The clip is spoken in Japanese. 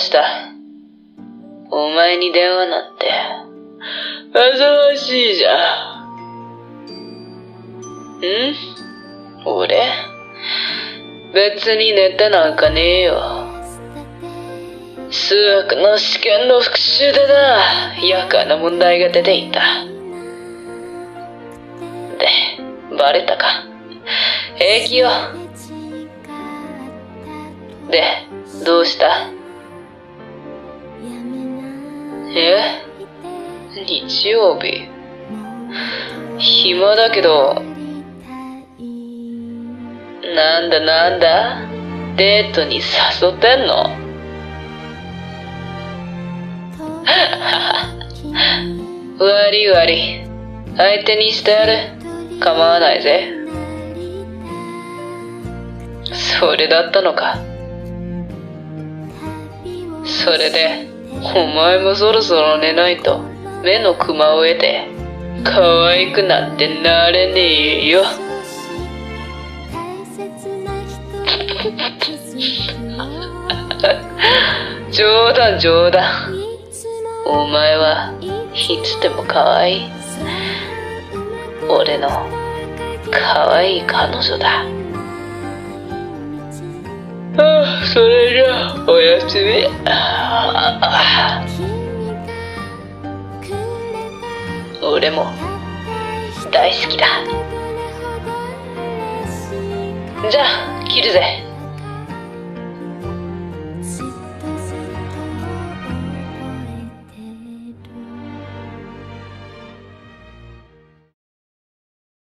したお前に電話なんて、煩わしいじゃん。ん？俺？別に寝てなんかねえよ。数学の試験の復習でな、厄介な問題が出ていた。で、バレたか。平気よ。で、どうした？え？日曜日暇だけど、なんだなんだ？デートに誘ってんの？悪い悪い。相手にしてやる。構わないぜ。それだったのか。それで、お前もそろそろ寝ないと、目のクマを得て、可愛くなんてなれねえよ。冗談冗談。お前はいつでも可愛い。俺の可愛い彼女だ。ああ、それ、おやすみ。俺も大好きだ。じゃあ、切るぜ。